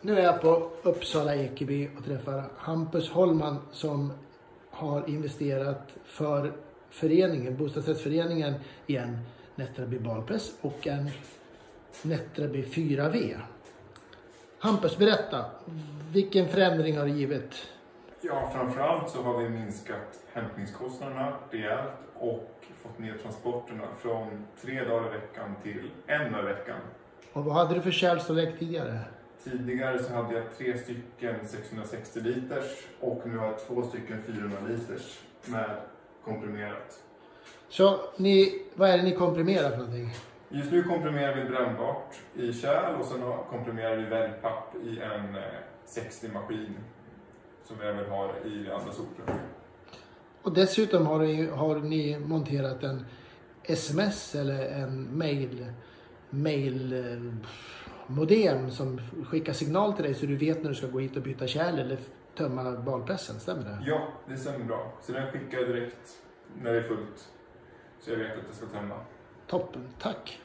Nu är jag på Uppsala Ekeby och träffar Hampus Holman som har investerat för föreningen, bostadsrättsföreningen i en Nättraby Balpress och en Nättraby 4V. Hampus, berätta. Vilken förändring har det givit? Ja, framförallt så har vi minskat hämtningskostnaderna rejält och fått ner transporterna från tre dagar i veckan till en dag i veckan. Och vad hade du för kärlstorlek tidigare? Tidigare så hade jag tre stycken 660 liters och nu har jag två stycken 400 liters med komprimerat. Så ni, vad är det ni komprimerar för någonting? Just nu komprimerar vi brännbart i kärl och sen komprimerar vi wellpapp i en eh, 60-maskin som vi även har i det andra soprummet. Och dessutom har ni, har ni monterat en sms eller en mail, mail eh, modem som skickar signal till dig så du vet när du ska gå hit och byta kärl eller tömma balpressen. Stämmer det? Ja, det stämmer bra. Så den skickar jag direkt när det är fullt. Så jag vet att jag ska tömma. Toppen, tack!